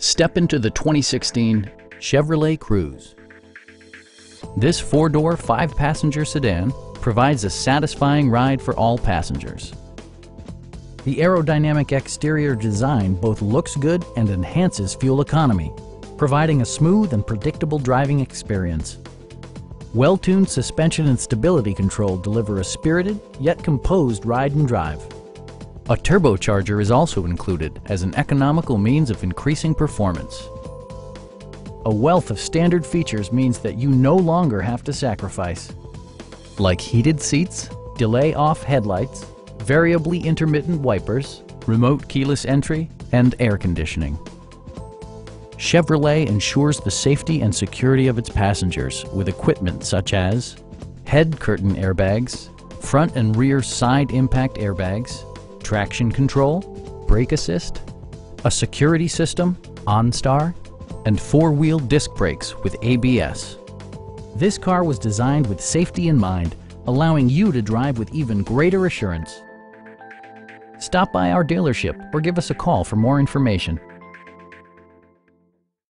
Step into the 2016 Chevrolet Cruze. This four-door, five-passenger sedan provides a satisfying ride for all passengers. The aerodynamic exterior design both looks good and enhances fuel economy, providing a smooth and predictable driving experience. Well-tuned suspension and stability control deliver a spirited yet composed ride and drive. A turbocharger is also included as an economical means of increasing performance. A wealth of standard features means that you no longer have to sacrifice, like heated seats, delay off headlights, variably intermittent wipers, remote keyless entry, and air conditioning. Chevrolet ensures the safety and security of its passengers with equipment such as head curtain airbags, front and rear side impact airbags, traction control, brake assist, a security system, OnStar, and four-wheel disc brakes with ABS. This car was designed with safety in mind, allowing you to drive with even greater assurance. Stop by our dealership or give us a call for more information.